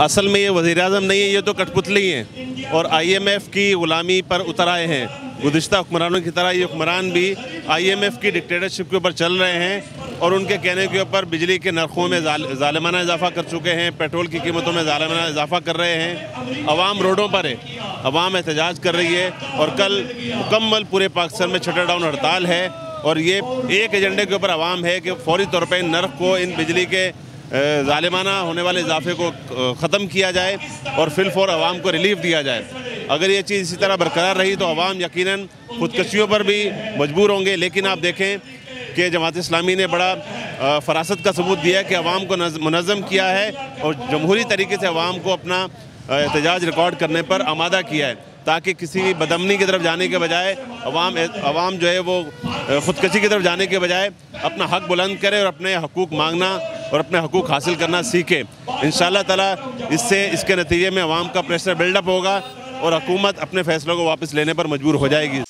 असल में ये वज़ी अजम नहीं है, ये तो कठपुतली हैं। और आई एम एफ़ की ग़ुलामी पर उतर आए हैं। गुज्त हुक्मरानों की तरह ये हुक्मरान भी आई एम एफ़ की डिक्टेटरशिप के ऊपर चल रहे हैं और उनके कहने के ऊपर बिजली के नरखों में ालमाना इजाफा कर चुके हैं, पेट्रोल की कीमतों में ालमाना इजाफा कर रहे हैं। अवाम रोडों पर है। अवाम एहतजाज कर रही है और कल मुकम्मल पूरे पाकिस्तान में छटर डाउन हड़ताल है और ये एक एजेंडे के ऊपर आवाम है कि फौरी तौर पर इन नर्क को इन बिजली के ालिमाना होने वाले इजाफे को ख़त्म किया जाए और फिल फॉर आवाम को रिलीफ दिया जाए। अगर ये चीज़ इसी तरह बरकरार रही तो आवाम यकीन खुदकशियों पर भी मजबूर होंगे। लेकिन आप देखें कि जमात इस्लामी ने बड़ा फरासत का सबूत दिया है कि आवाम को मनज़म किया है और जमहूरी तरीके से आवाम को अपना एहतजाज रिकॉर्ड करने पर आमादा किया है, ताकि किसी बदमनी की तरफ़ जाने के बजाय अवाम अवाम जो है वो ख़ुदकशी की तरफ़ जाने के बजाय अपना हक बुलंद करे और अपने हकूक़ मांगना और अपने हकूक़ हासिल करना सीखे। इन ताला इससे, इसके नतीजे में आवाम का प्रेशर बिल्डअप होगा और हुकूमत अपने फ़ैसलों को वापस लेने पर मजबूर हो जाएगी।